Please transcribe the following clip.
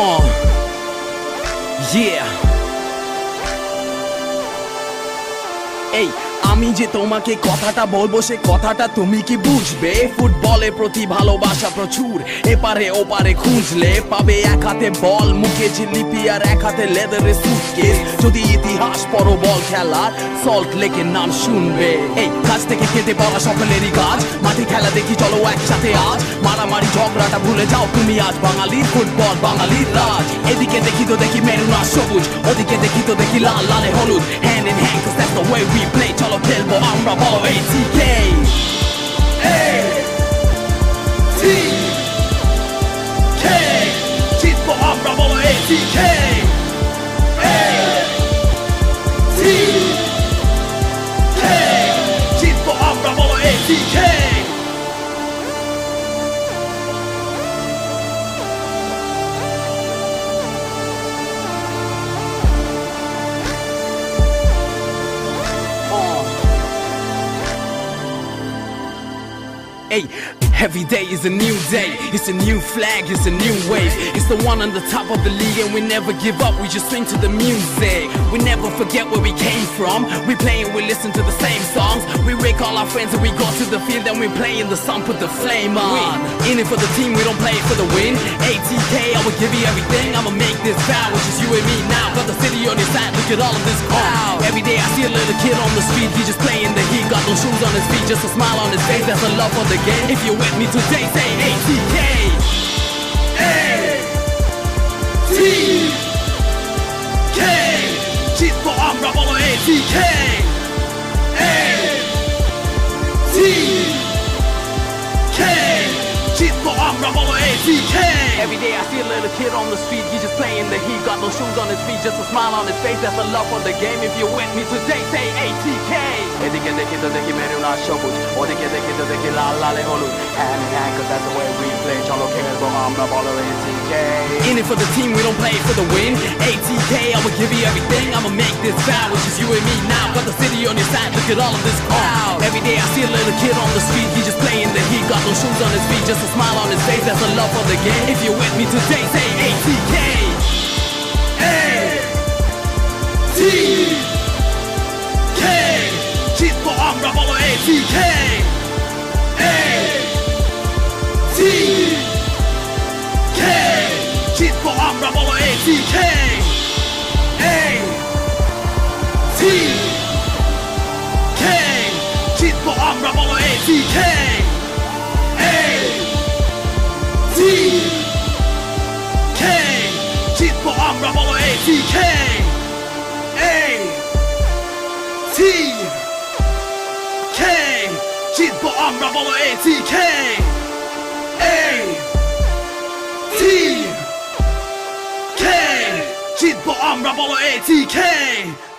Uh. Yeah. এই আমি যে তোমাকে কথাটা বলব, সে কথাটা তুমি কি বুঝবে? ফুটবলের প্রতি ভালোবাসা প্রচুর। এপারে ওপারে খুঁজলে পাবে এক হাতে বল, মুখে জিলিপি আর এক হাতে লেদারের সুটকেস যদি ইতিহাস পড়ো বল খেলার সল্ট লেকের নাম শুনবে। এই কাজ থেকে খেতে পাওয়া সকলেরই কাজ মাঠে খেলা দেখি, চলো একসাথে আজ। মারামারি ঝগড়াটা ভুলে যাও তুমি আজ বাঙালির ফুটবল, বাঙালির রাজ। এদিকে দেখি তো দেখি মেরুনা সবুজ, ওদিকে দেখি তো দেখি লাল, লালে, হলুদ। Hand ATK Hey, every day is a new day. It's a new flag, it's a new wave. It's the one on the top of the league, and we never give up. We just swing to the music. We never forget where we came from. We play and we listen to the same songs. We our friends and we go to the field and we play in the sun, put the flame on. In it for the team, we don't play it for the win. ATK, I will give you everything. I'ma make this vow, which is you and me now. Got the city on your side, look at all of this crowd. Every day I see a little kid on the street, he just playing the heat. Got no shoes on his feet, just a smile on his face. That's a love for the game. If you're with me today, say ATK. ATK. Cheat for follow ATK. ATK. For TK. Every day I see a little kid on the street, he just playing the heat. Got no shoes on his feet, just a smile on his face. That's a love for the game. If you're with me today, say ATK. Edike deki de deki meri na shobut. Odike deki de deki la la le olu. Hand in hand, cause that's the way we play. Cholo Kings, but I'm the baller ATK. In it for the team, we don't play for the win. ATK, I'ma give you everything. I'ma make this vow, which is you and me now. Got the city on your side, look at all of this crowd. Every day I see a little kid on the street, he just playing the heat. Got no shoes on his feet, just a smile on his face. That's a love for the game If you're with me today, say ATK ATK Cheat for Umbra, follow ATK ATK Cheat for Umbra, follow ATK ATK Cheat for Umbra, follow ATK ATK follow ATK ATK Cheat for Umbra, follow ATK ATK Cheat for Umbra, follow ATK